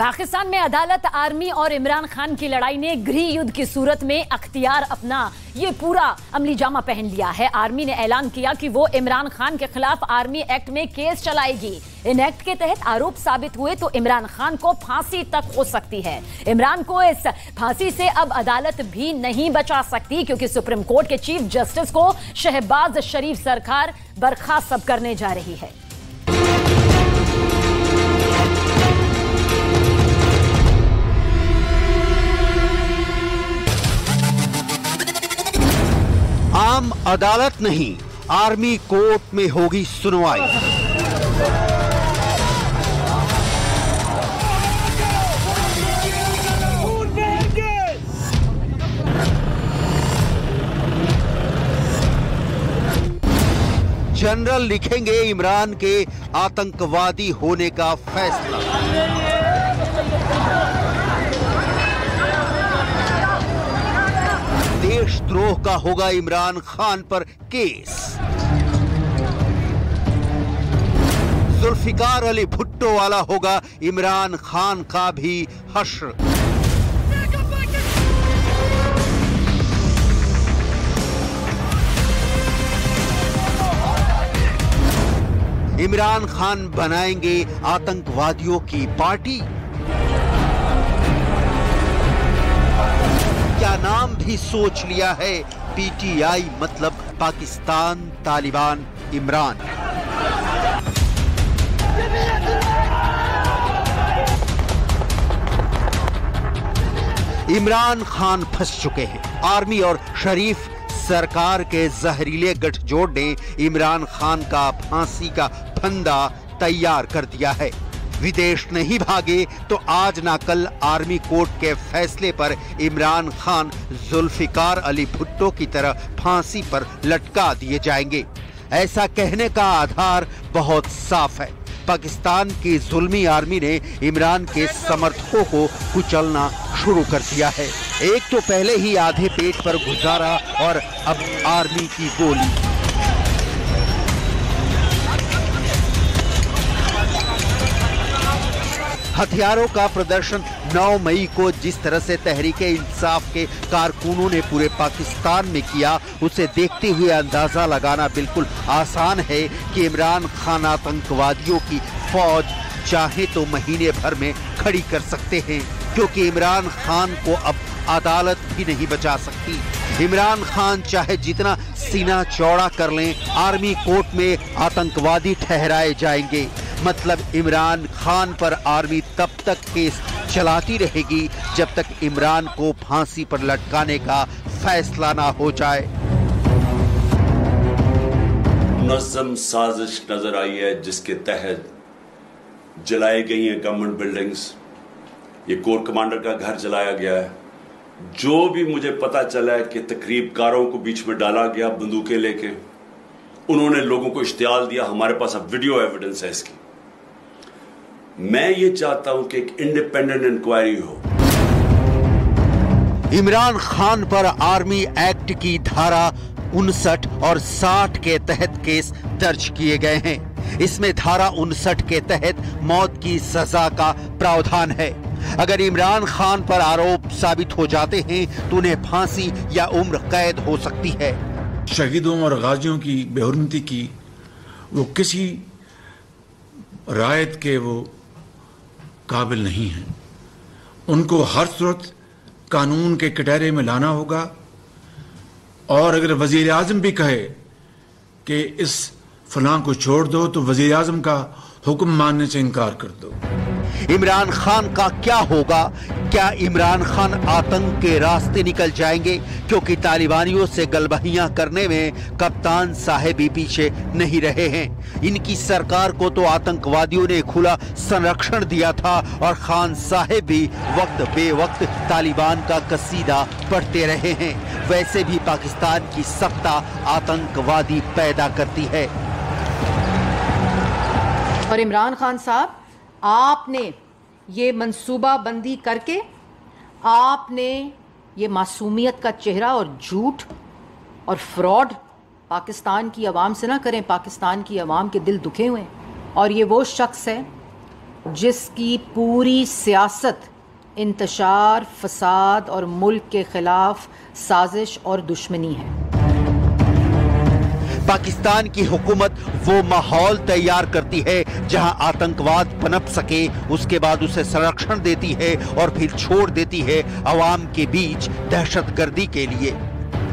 पाकिस्तान में अदालत, आर्मी और इमरान खान की लड़ाई ने गृह युद्ध की सूरत में अख्तियार अपना ये पूरा अमली जामा पहन लिया है। आर्मी ने ऐलान किया कि वो इमरान खान के खिलाफ आर्मी एक्ट में केस चलाएगी। इन एक्ट के तहत आरोप साबित हुए तो इमरान खान को फांसी तक हो सकती है। इमरान को इस फांसी से अब अदालत भी नहीं बचा सकती क्योंकि सुप्रीम कोर्ट के चीफ जस्टिस को शहबाज शरीफ सरकार बर्खास्त करने जा रही है। अदालत नहीं, आर्मी कोर्ट में होगी सुनवाई। जनरल लिखेंगे इमरान के आतंकवादी होने का फैसला। देशद्रोह का होगा इमरान खान पर केस। जुल्फिकार अली भुट्टो वाला होगा इमरान खान का भी हश्र। इमरान खान बनाएँगे आतंकवादियों की पार्टी। क्या नाम भी सोच लिया है? पीटीआई मतलब पाकिस्तान तालिबान इमरान। इमरान खान फंस चुके हैं। आर्मी और शरीफ सरकार के जहरीले गठजोड़ ने इमरान खान का फांसी का फंदा तैयार कर दिया है। विदेश नहीं भागे तो आज ना कल आर्मी कोर्ट के फैसले पर इमरान खान जुल्फिकार अली भुट्टो की तरह फांसी पर लटका दिए जाएँगे। ऐसा कहने का आधार बहुत साफ़ है। पाकिस्तान की जुल्मी आर्मी ने इमरान के समर्थकों को कुचलना शुरू कर दिया है। एक तो पहले ही आधे पेट पर गुजारा और अब आर्मी की गोली। हथियारों का प्रदर्शन 9 मई को जिस तरह से तहरीक इंसाफ के कारकुनों ने पूरे पाकिस्तान में किया, उसे देखते हुए अंदाज़ा लगाना बिल्कुल आसान है कि इमरान खान आतंकवादियों की फौज चाहे तो महीने भर में खड़ी कर सकते हैं, क्योंकि इमरान खान को अब अदालत भी नहीं बचा सकती। इमरान खान चाहे जितना सीना चौड़ा कर लें, आर्मी कोर्ट में आतंकवादी ठहराए जाएँगे। मतलब इमरान खान पर आर्मी तब तक केस चलाती रहेगी जब तक इमरान को फांसी पर लटकाने का फैसला ना हो जाए। मुनज़म साजिश नज़र आई है जिसके तहत जलाई गई हैं गवर्नमेंट बिल्डिंग्स ये कोर कमांडर का घर जलाया गया है। जो भी मुझे पता चला है कि तकरीबकारों को बीच में डाला गया बंदूकें लेके, उन्होंने लोगों को इश्तियाल दिया। हमारे पास अब वीडियो एविडेंस है इसकी। मैं ये चाहता हूँ कि एक इंडिपेंडेंट इंक्वायरी हो। इमरान खान पर आर्मी एक्ट की धारा उनसठ और साठ के तहत केस दर्ज किए गए हैं। इसमें धारा उनसठ के तहत मौत की सजा का प्रावधान है। अगर इमरान खान पर आरोप साबित हो जाते हैं तो उन्हें फांसी या उम्र कैद हो सकती है। शहीदों और गाजियों की बेहरमती की वो किसी रायत के वो काबिल नहीं हैं। उनको हर सूरत कानून के कटहरे में लाना होगा। और अगर वज़ीर आज़म भी कहे कि इस फलां को छोड़ दो तो वज़ीर आज़म का हुक्म मानने से इनकार कर दो। इमरान खान का क्या होगा? क्या इमरान खान आतंक के रास्ते निकल जाएँगे? क्योंकि तालिबानियों से गलबहियाँ करने में कप्तान साहेब भी पीछे नहीं रहे हैं। इनकी सरकार को तो आतंकवादियों ने खुला संरक्षण दिया था और खान साहेब भी वक्त बेवक्त तालिबान का कसीदा पढ़ते रहे हैं। वैसे भी पाकिस्तान की सत्ता आतंकवादी पैदा करती है। और इमरान खान साहब, आपने ये मंसूबा बंदी करके आपने ये मासूमियत का चेहरा और झूठ और फ्रॉड पाकिस्तान की आवाम से ना करें, पाकिस्तान की आवाम के दिल दुखे हुए हैं। और ये वो शख्स है जिसकी पूरी सियासत, इंतशार, फसाद और मुल्क के खिलाफ साजिश और दुश्मनी है। पाकिस्तान की हुकूमत वो माहौल तैयार करती है जहाँ आतंकवाद पनप सके, उसके बाद उसे संरक्षण देती है और फिर छोड़ देती है अवाम के बीच दहशतगर्दी के लिए।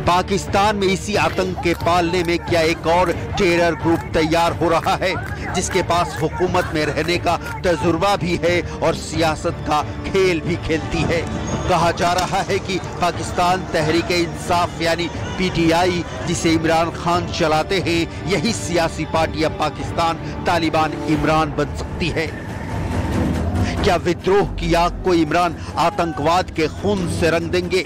पाकिस्तान में इसी आतंक के पालने में क्या एक और टेरर ग्रुप तैयार हो रहा है, जिसके पास हुकूमत में रहने का तजुर्बा भी है और सियासत का खेल भी खेलती है? कहा जा रहा है कि पाकिस्तान तहरीक इंसाफ, यानी पीटीआई, जिसे इमरान खान चलाते हैं, यही सियासी पार्टी अब पाकिस्तान तालिबान इमरान बन सकती है। क्या विद्रोह की आग को इमरान आतंकवाद के खून से रंग देंगे?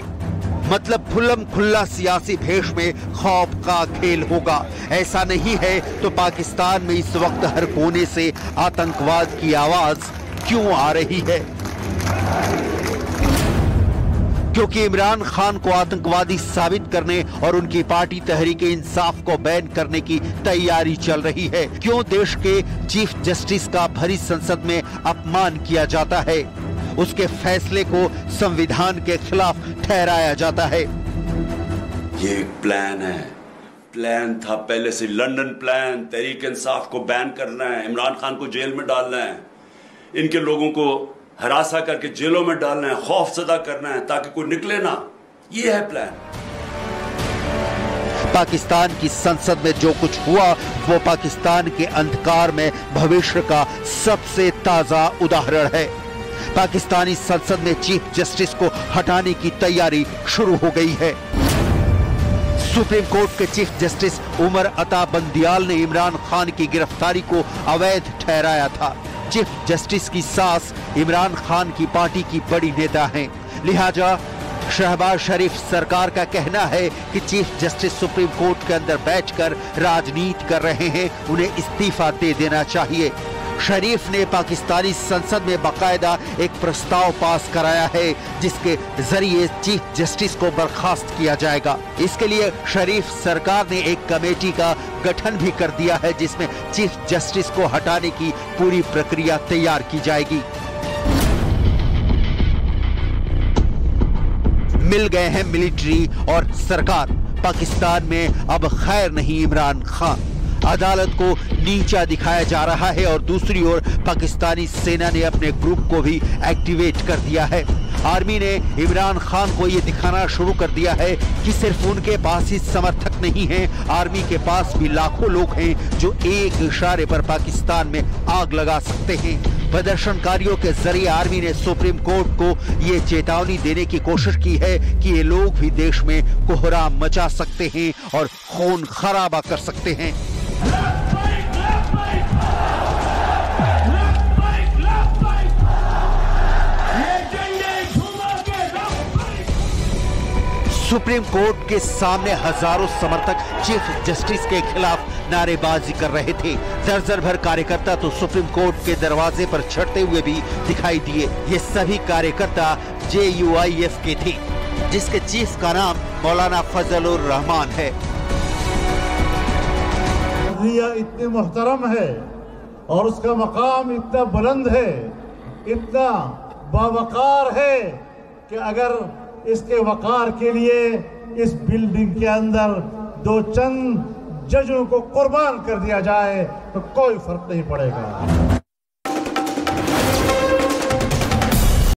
मतलब खुल्लम खुल्ला सियासी भेष में खौफ का खेल होगा। ऐसा नहीं है तो पाकिस्तान में इस वक्त हर कोने से आतंकवाद की आवाज़ क्यों आ रही है? क्योंकि इमरान खान को आतंकवादी साबित करने और उनकी पार्टी तहरीक इंसाफ को बैन करने की तैयारी चल रही है। क्यों देश के चीफ जस्टिस का भरी संसद में अपमान किया जाता है? उसके फैसले को संविधान के खिलाफ ठहराया जाता है। ये प्लान है। प्लान था पहले से लंदन प्लान तहरीक इंसाफ को बैन करना है, इमरान खान को जेल में डालना है। इनके लोगों को हरासा करके जेलों में डालना है, खौफ सदा करना है, ताकि कोई निकले ना। ये है प्लान पाकिस्तान की संसद में जो कुछ हुआ, वो पाकिस्तान के अंधकार में भविष्य का सबसे ताज़ा उदाहरण है। पाकिस्तानी संसद में चीफ जस्टिस को हटाने की तैयारी शुरू हो गई है। सुप्रीम कोर्ट के चीफ जस्टिस उमर अता बंदियाल ने इमरान खान की गिरफ्तारी को अवैध ठहराया था। चीफ जस्टिस की सास इमरान खान की पार्टी की बड़ी नेता हैं। लिहाजा शहबाज शरीफ सरकार का कहना है कि चीफ जस्टिस सुप्रीम कोर्ट के अंदर बैठकर राजनीति कर रहे हैं, उन्हें इस्तीफा दे देना चाहिए। शरीफ ने पाकिस्तानी संसद में बाकायदा एक प्रस्ताव पास कराया है, जिसके ज़रिए चीफ जस्टिस को बर्खास्त किया जाएगा। इसके लिए शरीफ सरकार ने एक कमेटी का गठन भी कर दिया है, जिसमें चीफ जस्टिस को हटाने की पूरी प्रक्रिया तैयार की जाएगी। मिल गए हैं मिलिट्री और सरकार। पाकिस्तान में अब खैर नहीं इमरान खान। अदालत को नीचा दिखाया जा रहा है और दूसरी ओर पाकिस्तानी सेना ने अपने ग्रुप को भी एक्टिवेट कर दिया है। आर्मी ने इमरान खान को ये दिखाना शुरू कर दिया है कि सिर्फ़ उनके पास ही समर्थक नहीं है। आर्मी के पास भी लाखों लोग हैं जो एक इशारे पर पाकिस्तान में आग लगा सकते हैं। प्रदर्शनकारियों के ज़रिए आर्मी ने सुप्रीम कोर्ट को ये चेतावनी देने की कोशिश की है कि ये लोग भी देश में कोहराम मचा सकते हैं और खून खराबा कर सकते हैं। सुप्रीम कोर्ट के सामने हज़ारों समर्थक चीफ जस्टिस के खिलाफ नारेबाजी कर रहे थे। दर्जन भर कार्यकर्ता तो सुप्रीम कोर्ट के दरवाजे पर चढ़ते हुए भी दिखाई दिए। ये सभी कार्यकर्ता जेयूआईएफ के थे, जिसके चीफ का नाम मौलाना फजल रहमान है। इतनी मोहतरम है और उसका मकाम इतना बुलंद है, इतना बावकार है कि अगर इसके वकार के लिए इस बिल्डिंग के अंदर दो चंद जजों को कुर्बान कर दिया जाए तो कोई फ़र्क नहीं पड़ेगा।